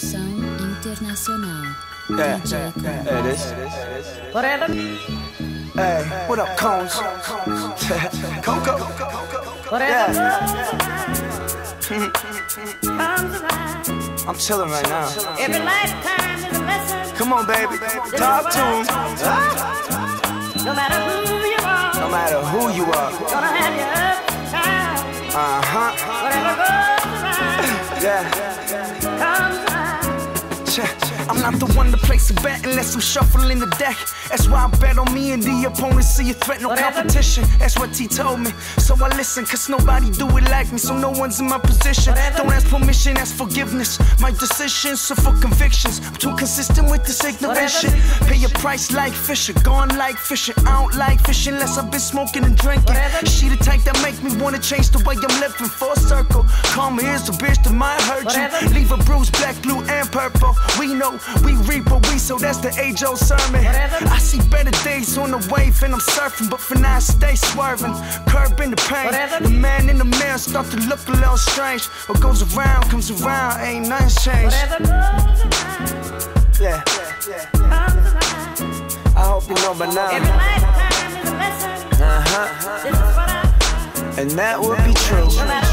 Produção internacional. Yeah, DJ yeah, yeah, it is. Hey, what up, Cones? Coco? Yeah. comes. I'm chilling right now. Every lifetime is a lesson. Come on, baby. Talk to him. No matter who you are, No matter who you are. gonna have your. Uh huh. Whatever goes around Yeah. comes around. Check. I'm not the one to place a bet unless I'm shuffling the deck. That's why I bet on me and the opponent see a threat, no Whatever. competition. That's what T told me. So I listen, cause nobody do it like me, so no one's in my position. Whatever. Don't ask permission, ask forgiveness. My decisions are for convictions. I'm too consistent with this ignoration. Pay a price like Fisher, gone like fishing. I don't like fishing unless I've been smoking and drinking. Whatever. She the type that make me wanna change the way I'm living. Full circle, karma is a bitch that might hurt you. Leave a bruise, black, blue, and purple. We know we reap what we sow. That's the age old sermon. I see better days on the wave and I'm surfing, but for now I stay swerving. Curb in the pain. The man in the mirror start to look a little strange. What goes around comes around, ain't nothing changed. Whatever goes around Yeah. I hope you know by now. lifetime is a lesson. Uh huh. This is what I. And that would be true.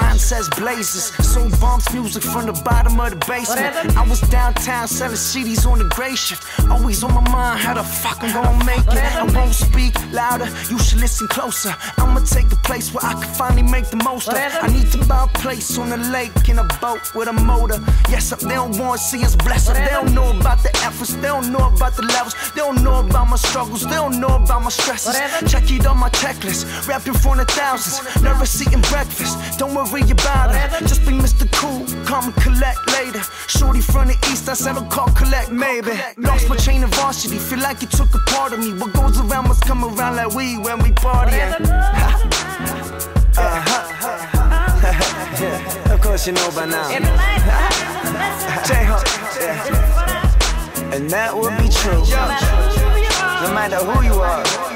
Mine says blazes. So bumps music from the bottom of the basement. Whatever. I was downtown selling CDs on the gray shift. Always on my mind, how the fuck I'm gonna make it. I won't speak louder, you should listen closer. I'ma take a place where I can finally make the most of. I need to buy a place on the lake in a boat with a motor. Yes, they don't wanna see us blessed. They don't know about the efforts, they don't know about the levels, they don't know about my struggles, they don't know about my stresses. Whatever. Check it on my checklist, rap in front of thousands. Nervous eating breakfast, don't worry about it. Just be Mr. Cool, come and collect later. Shorty from the east, I said I'll call collect maybe. Lost my chain of varsity, feel like you took a part of me. What goes around must come around like we when we party. Goes around uh-huh. Of course you know by now. Every lifetime is a lesson. J-Ho, This yeah. is what I found. And that would be true. No matter who you are,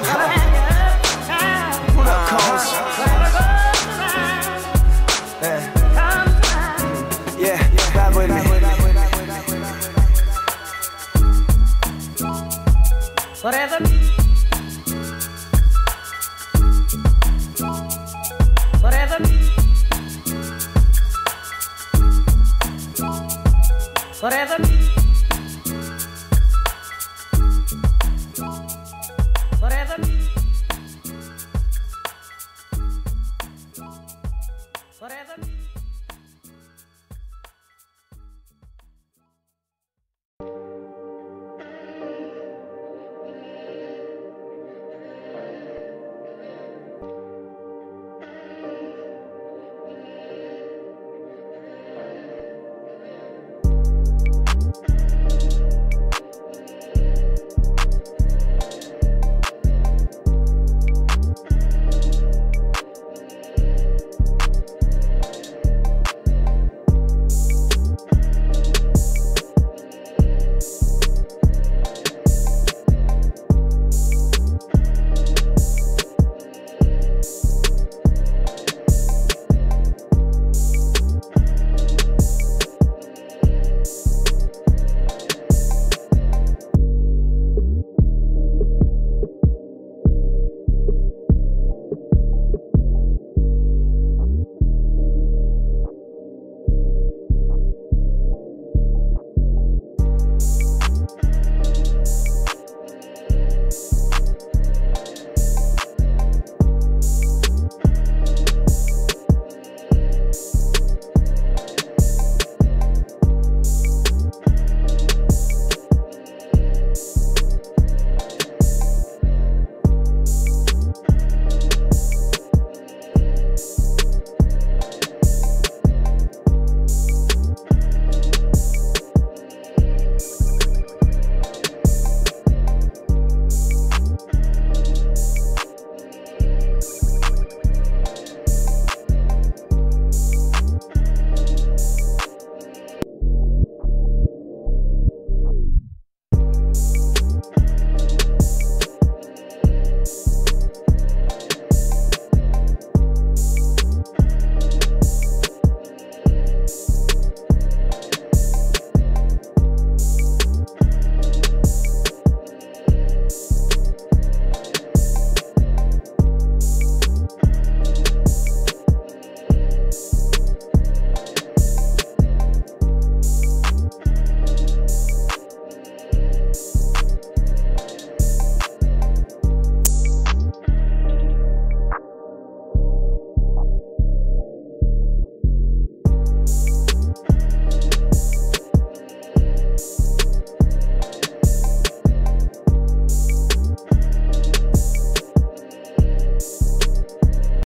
forever. Forever. Forever. Forever. Forever.